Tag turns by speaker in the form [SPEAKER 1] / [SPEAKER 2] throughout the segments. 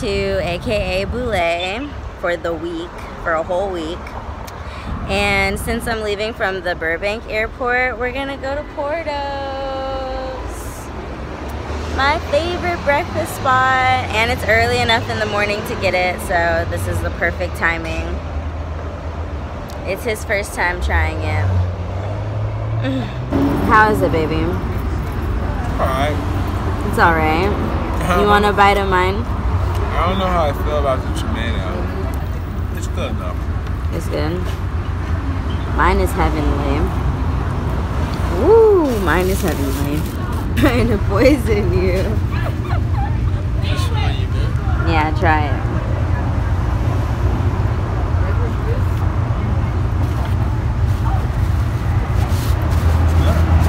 [SPEAKER 1] to AKA Boulé for the week, for a whole week. And since I'm leaving from the Burbank airport, we're gonna go to Porto's. My favorite breakfast spot. And it's early enough in the morning to get it, so this is the perfect timing. It's his first time trying it. How is it, baby?
[SPEAKER 2] Alright.
[SPEAKER 1] It's alright. You um, want a bite of mine?
[SPEAKER 2] I don't know how I feel about the tomato. It's good though.
[SPEAKER 1] It's good. Mine is heavenly. Ooh, mine is heavenly. Trying to poison you. Yeah, try it.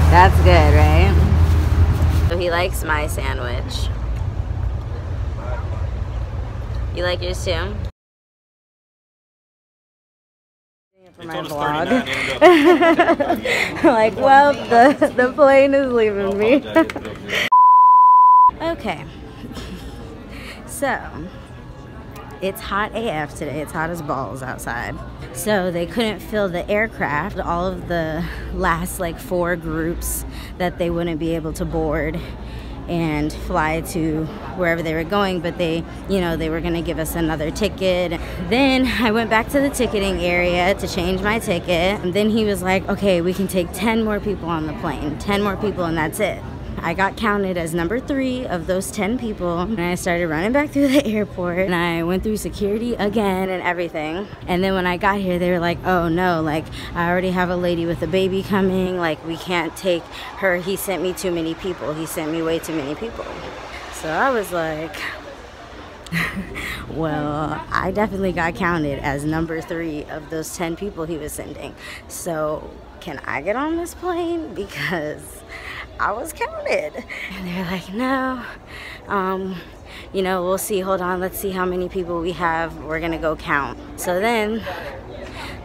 [SPEAKER 1] That's good, right? So he likes my sandwich. You like yours too? For my vlog. like, well, the, the plane is leaving me. okay. So, it's hot AF today. It's hot as balls outside. So they couldn't fill the aircraft, all of the last like four groups that they wouldn't be able to board and fly to wherever they were going but they you know they were going to give us another ticket. Then i went back to the ticketing area to change my ticket and then he was like okay we can take 10 more people on the plane 10 more people and that's it I got counted as number three of those 10 people. And I started running back through the airport and I went through security again and everything. And then when I got here, they were like, oh no, like I already have a lady with a baby coming. Like we can't take her. He sent me too many people. He sent me way too many people. So I was like, well, I definitely got counted as number three of those 10 people he was sending. So can I get on this plane? Because I was counted. And they're like, no, um, you know, we'll see. Hold on, let's see how many people we have. We're gonna go count. So then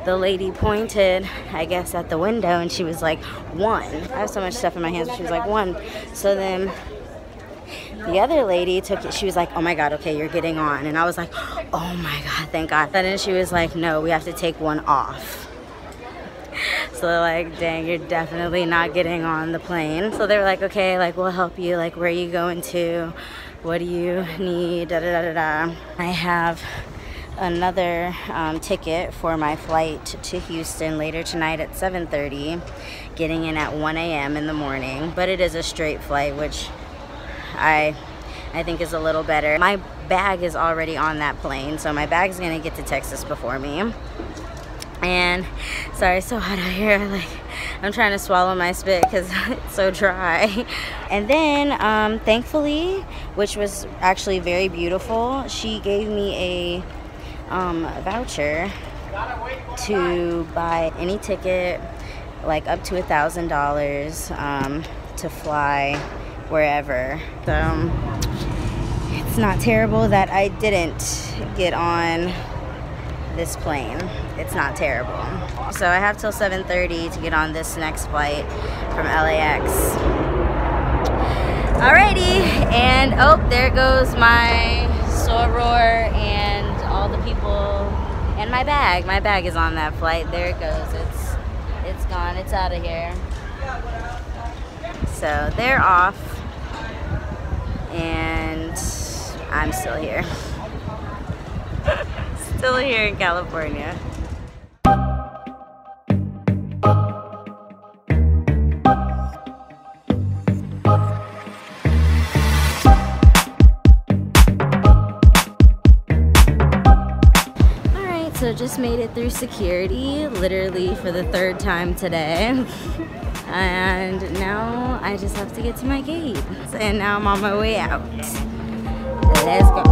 [SPEAKER 1] the lady pointed, I guess, at the window and she was like, one. I have so much stuff in my hands, she was like, one. So then the other lady took it, she was like, oh my God, okay, you're getting on. And I was like, oh my God, thank God. And then she was like, no, we have to take one off. So they're like, dang, you're definitely not getting on the plane. So they were like, okay, like we'll help you. Like, where are you going to? What do you need? Da da da da da. I have another um, ticket for my flight to Houston later tonight at 7:30, getting in at 1 a.m. in the morning. But it is a straight flight, which I I think is a little better. My bag is already on that plane, so my bag's gonna get to Texas before me and sorry it's so hot out here. Like i'm trying to swallow my spit because it's so dry. And then um, thankfully which was actually very beautiful she gave me a, um, voucher to buy any ticket like up to a thousand dollars um, to fly wherever. So um, it's not terrible that i didn't get on this plane. It's not terrible. So I have till 7.30 to get on this next flight from LAX. Alrighty, and oh, there goes my soror and all the people and my bag. My bag is on that flight. There it goes. It's it's gone. It's out of here. So they're off and I'm still here. still here in California. Just made it through security, literally for the third time today. and now I just have to get to my gate. And now I'm on my way out. Let's go.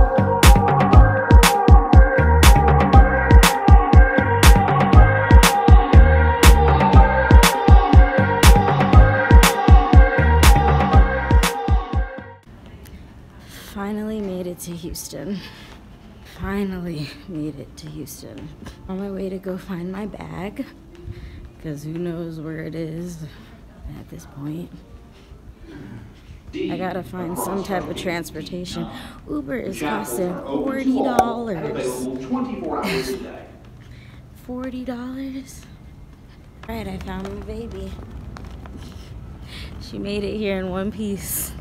[SPEAKER 1] Finally made it to Houston. Finally made it to Houston. On my way to go find my bag, because who knows where it is at this point. I gotta find some type of transportation. Uber is costing forty dollars. Forty dollars. All right, I found my baby. She made it here in one piece.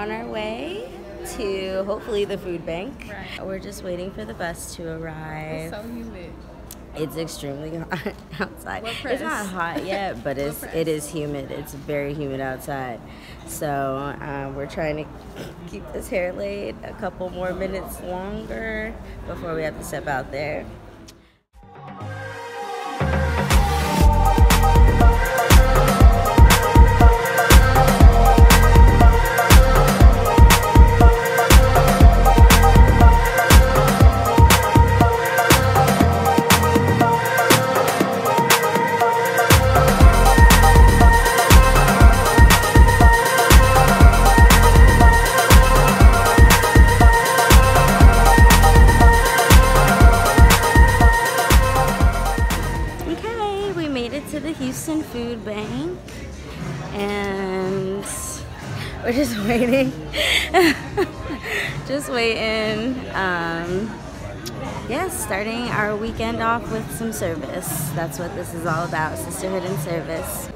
[SPEAKER 1] On our way to hopefully the food bank.
[SPEAKER 3] Right.
[SPEAKER 1] We're just waiting for the bus to arrive.
[SPEAKER 3] It's so humid.
[SPEAKER 1] It's extremely hot outside. It's not hot yet, but it's it is humid. It's very humid outside. So um, we're trying to keep this hair laid a couple more minutes longer before we have to step out there. Weekend off with some service. That's what this is all about sisterhood and service.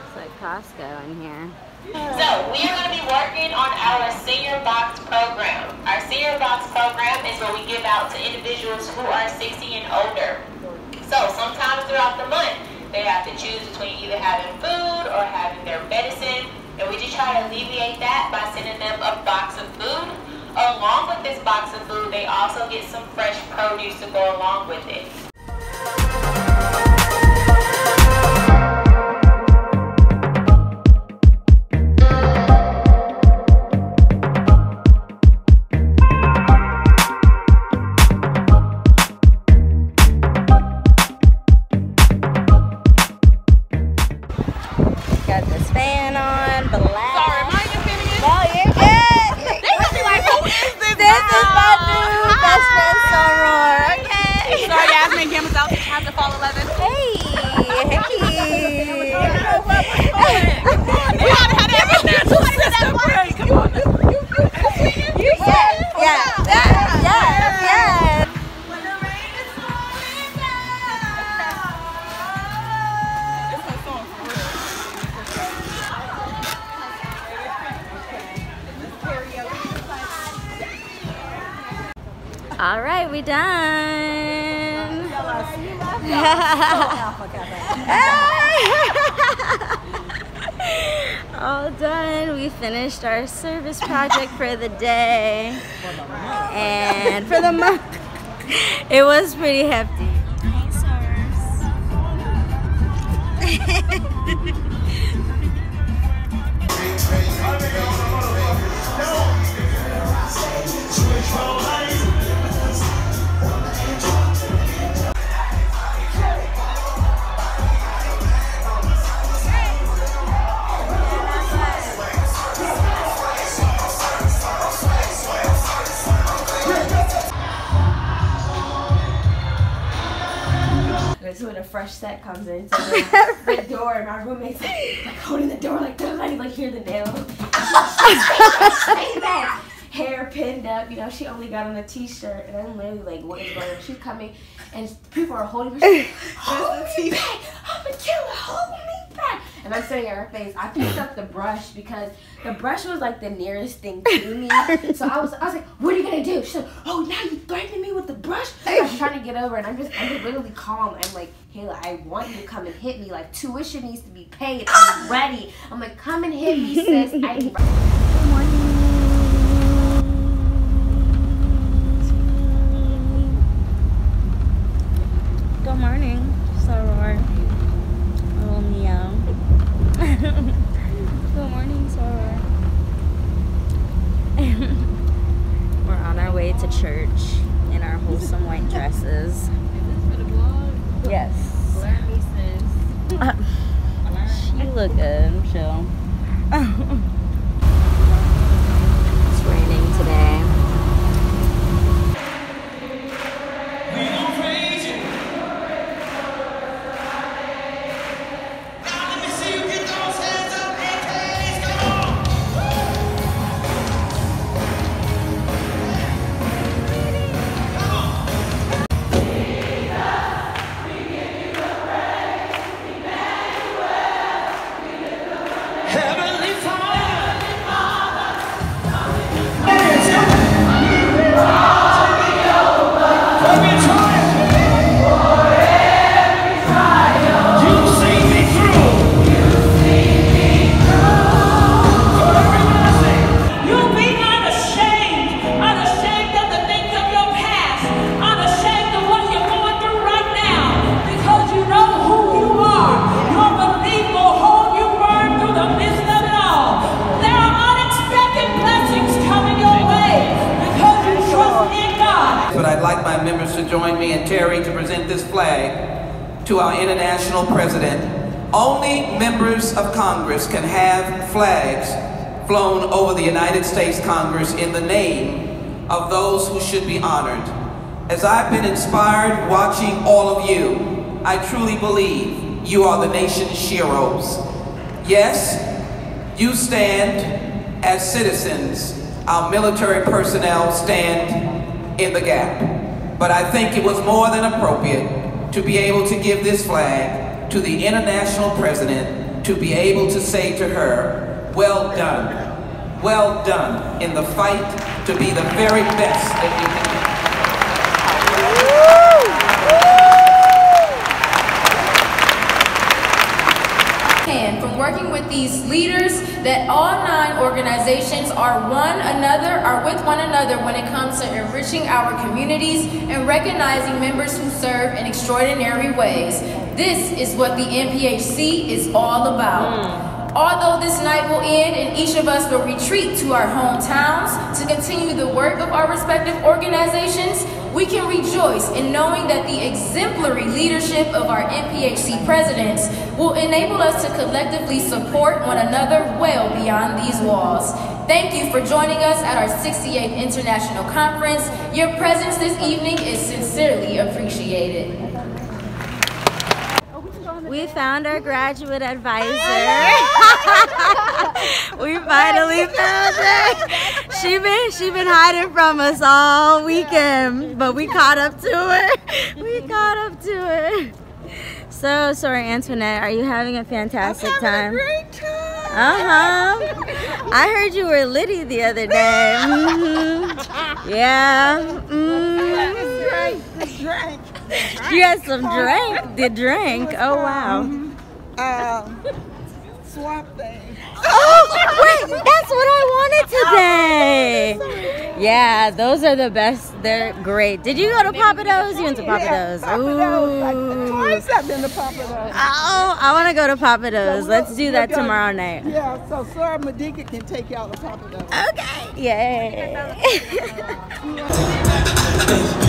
[SPEAKER 1] It's like Costco in here.
[SPEAKER 4] So we are going to be working on our senior box program. Our senior box program is where we give out to individuals who are 60 and older. So sometimes throughout the month, they have to choose between either having food or having their medicine. And we just try to alleviate that by sending them a box of food. Along with this box of food, they also get some fresh produce to go along with it.
[SPEAKER 1] On, black.
[SPEAKER 3] Sorry, am I inconvenienced?
[SPEAKER 1] No, you're good.
[SPEAKER 3] They must be like, who is this
[SPEAKER 1] This is my new best friend, Soror. Okay.
[SPEAKER 3] Sorry, Yasmin Gamma's out. Have to fall 11.
[SPEAKER 1] Hey, hey.
[SPEAKER 3] You gotta have that financial system break. Come on.
[SPEAKER 1] All right, we done. All done. We finished our service project for the day and for the month. It was pretty hefty. Hey, sirs.
[SPEAKER 5] fresh set comes in. So the, the door, and our roommate's like, like holding the door, like, like, like hear the nail. Hair pinned up, you know, she only got on a t shirt, and I'm literally like, what is going on? She's coming, and people are holding her. She's like, Hold me back! I'm a killer! Hold me! And I'm staring at her face. I picked up the brush because the brush was like the nearest thing to me. So I was, I was like, "What are you gonna do?" She said, "Oh, now you threatening me with the brush?" I'm trying to get over, and I'm just, I'm just literally calm. I'm like, "Kayla, I want you to come and hit me. Like tuition needs to be paid. I'm ready." I'm like, "Come and hit me, sis." I'm
[SPEAKER 1] Good morning, Soror. Little meow. Good morning, Soror. We're on our way to church in our wholesome white dresses. Yes. Uh, she look good, chill.
[SPEAKER 6] to our international president. Only members of Congress can have flags flown over the United States Congress in the name of those who should be honored. As I've been inspired watching all of you, I truly believe you are the nation's heroes. Yes, you stand as citizens. Our military personnel stand in the gap. But I think it was more than appropriate to be able to give this flag to the international president to be able to say to her, well done, well done in the fight to be the very best that you can
[SPEAKER 7] from working with these leaders that all nine organizations are one another are with one another when it comes to enriching our communities and recognizing members who serve in extraordinary ways. This is what the NPHC is all about. Mm. Although this night will end and each of us will retreat to our hometowns to continue the work of our respective organizations, we can rejoice in knowing that the exemplary leadership of our NPHC presidents will enable us to collectively support one another well beyond these walls. Thank you for joining us at our 68th International Conference. Your presence this evening is sincerely appreciated.
[SPEAKER 1] We found our graduate advisor. we finally found her. She been she been hiding from us all weekend, but we caught up to her. We caught up to her. So sorry, Antoinette. Are you having a fantastic time?
[SPEAKER 8] Great time.
[SPEAKER 1] Uh huh. I heard you were litty the other day. Mhm. Yeah. Mm.
[SPEAKER 8] Drink, drink.
[SPEAKER 1] You had some drink. The drink. Oh wow.
[SPEAKER 8] Um, swamp thing.
[SPEAKER 1] Oh wait, that's what I wanted today. Yeah, those are the best. They're great. Did you go to Pappadeaux? You went to
[SPEAKER 8] Pappadeaux. Pappadeaux.
[SPEAKER 1] Ooh.
[SPEAKER 8] twice I've been to Pappadeaux.
[SPEAKER 1] Oh, I want to go to
[SPEAKER 8] Pappadeaux.
[SPEAKER 1] Let's do that tomorrow night.
[SPEAKER 8] Yeah, so Sarah Medika can take y'all to Pappadeaux.
[SPEAKER 1] Okay. Yay.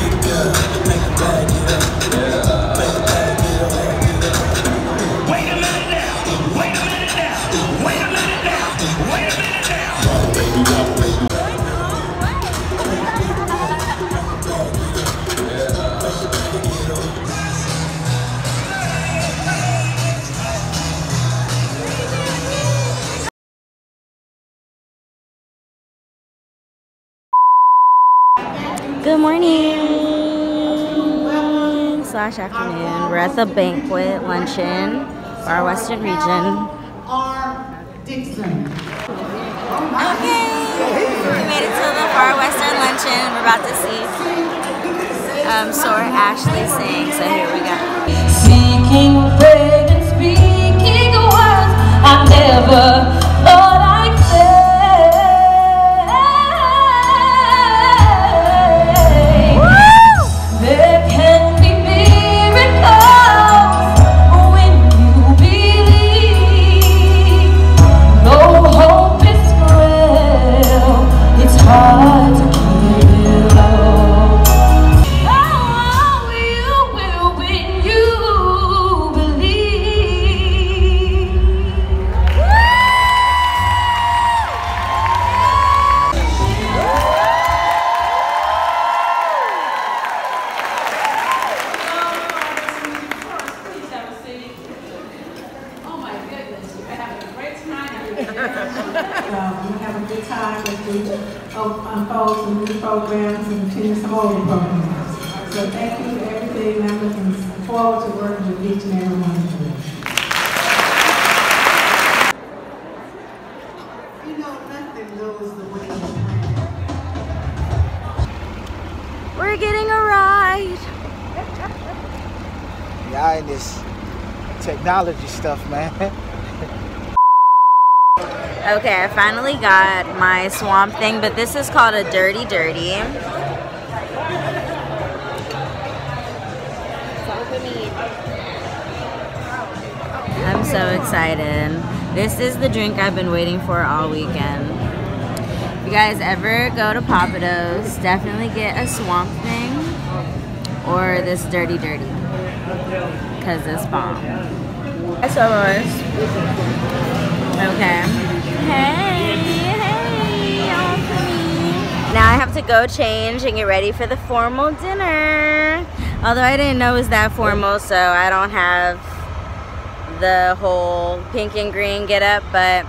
[SPEAKER 9] Wait a
[SPEAKER 1] slash afternoon. We're at the banquet luncheon for our Western region. Okay, we made it to the Far Western luncheon. We're about to see um, Soror Ashley sing. So here we go.
[SPEAKER 10] Seeking bread and speaking words I never
[SPEAKER 11] Y'all in this technology stuff, man.
[SPEAKER 1] Okay, I finally got my swamp thing, but this is called a dirty dirty. I'm so excited. This is the drink I've been waiting for all weekend. If you guys ever go to Pappadeaux, definitely get a swamp thing. or this dirty dirty because it's bomb.
[SPEAKER 5] SOS.
[SPEAKER 1] Okay. Hey, hey, all. Now I have to go change and get ready for the formal dinner. Although I didn't know it was that formal, so I don't have the whole pink and green get up, but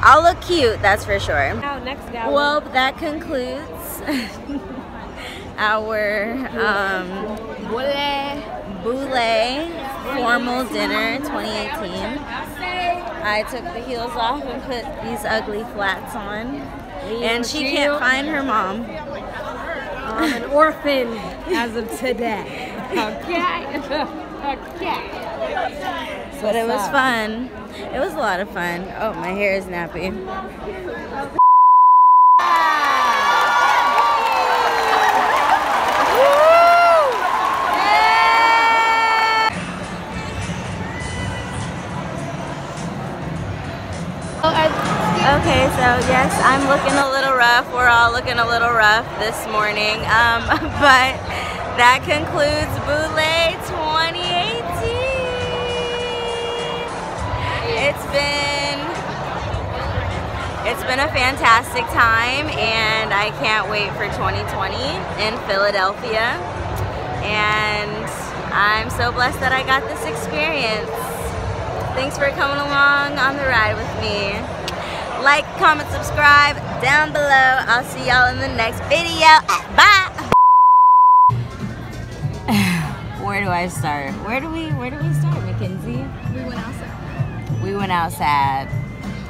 [SPEAKER 1] I'll look cute, that's for sure.
[SPEAKER 5] Now, next down.
[SPEAKER 1] Well, that concludes our um, Boule formal dinner 2018. I took the heels off and put these ugly flats on. And she can't find her mom.
[SPEAKER 5] I'm an orphan as of today. Okay. okay.
[SPEAKER 1] But it was fun. It was a lot of fun. Oh, my hair is nappy. Yes, I'm looking a little rough. We're all looking a little rough this morning. Um, but that concludes Boule 2018. It's been it's been a fantastic time and I can't wait for 2020 in Philadelphia. And I'm so blessed that I got this experience. Thanks for coming along on the ride with me. Like, comment, subscribe down below. I'll see y'all in the next video. Bye. Where do I start? Where do we where do we start, Mackenzie?
[SPEAKER 3] We went outside.
[SPEAKER 1] We went outside.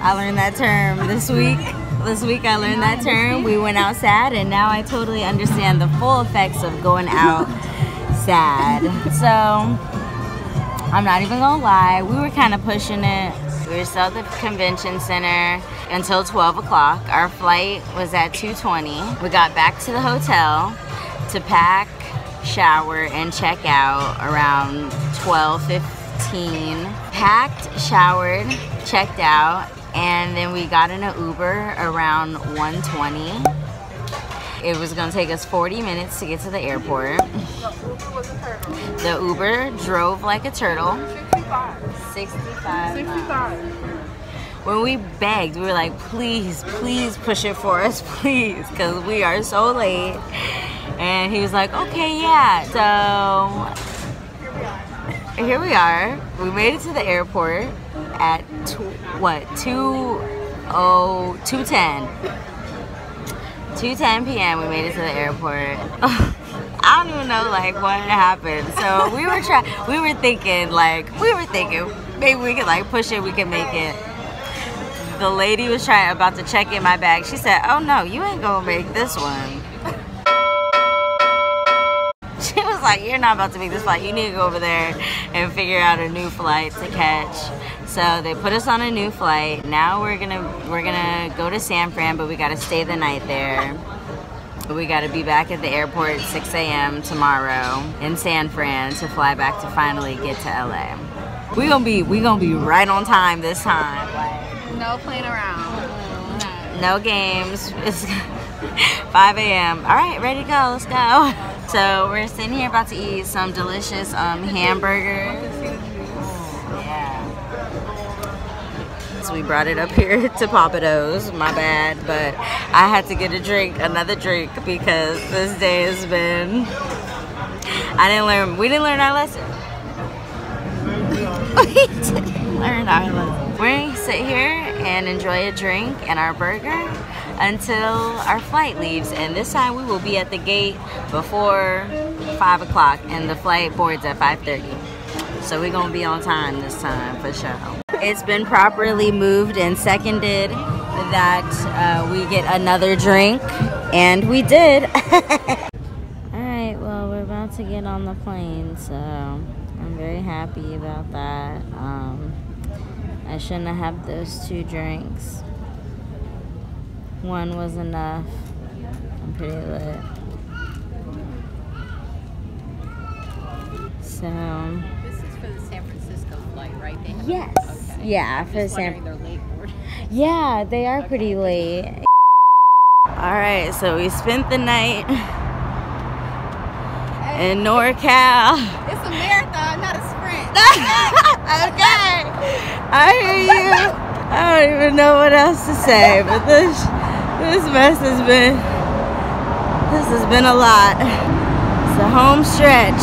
[SPEAKER 1] I learned that term this week. This week I learned that term. We went outside and now I totally understand the full effects of going out sad. So I'm not even gonna lie, we were kind of pushing it. We were still at the convention center until 12 o'clock. Our flight was at 2.20. We got back to the hotel to pack, shower, and check out around 12.15. Packed, showered, checked out, and then we got in an Uber around 1.20. It was gonna take us 40 minutes to get to the airport. The Uber drove like a turtle. 65. 65. When we begged, we were like, please, please push it for us, please, because we are so late. And he was like, okay, yeah. So here we are. We made it to the airport at what, 2 oh, 210. 2:10 p.m. We made it to the airport. I don't even know like what happened. So we were trying. We were thinking like we were thinking maybe we could like push it. We could make it. The lady was trying about to check in my bag. She said, "Oh no, you ain't gonna make this one." She was like, "You're not about to make this flight. You need to go over there and figure out a new flight to catch." So they put us on a new flight. Now we're gonna we're gonna go to San Fran, but we gotta stay the night there. We gotta be back at the airport at 6 a.m. tomorrow in San Fran to fly back to finally get to LA. We gonna be we gonna be right on time this time.
[SPEAKER 3] No playing around.
[SPEAKER 1] No games. It's 5 a.m. All right, ready to go. Let's go. So we're sitting here about to eat some delicious um, hamburgers. Yeah. So we brought it up here to Pappadeaux. My bad, but I had to get a drink, another drink, because this day has been. I didn't learn. We didn't learn our lesson. we didn't learn our lesson. We're gonna sit here and enjoy a drink and our burger until our flight leaves. And this time we will be at the gate before five o'clock, and the flight boards at 5:30. So we're gonna be on time this time for sure. It's been properly moved and seconded that uh, we get another drink, and we did. All right, well, we're about to get on the plane, so I'm very happy about that. Um, I shouldn't have had those two drinks. One was enough. I'm pretty lit. So,
[SPEAKER 12] This is for the San Francisco flight, right? They
[SPEAKER 1] yes.
[SPEAKER 12] Okay.
[SPEAKER 1] Yeah, for
[SPEAKER 12] just
[SPEAKER 1] San
[SPEAKER 12] they're late.
[SPEAKER 1] Yeah, they are pretty late. All right, so we spent the night in NorCal.
[SPEAKER 3] It's a marathon, not a sprint.
[SPEAKER 1] okay. I hear you. I don't even know what else to say, but this this mess has been this has been a lot. It's a home stretch.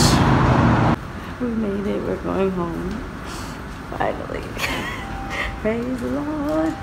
[SPEAKER 1] We made it. We're going home. Finally. Praise the Lord.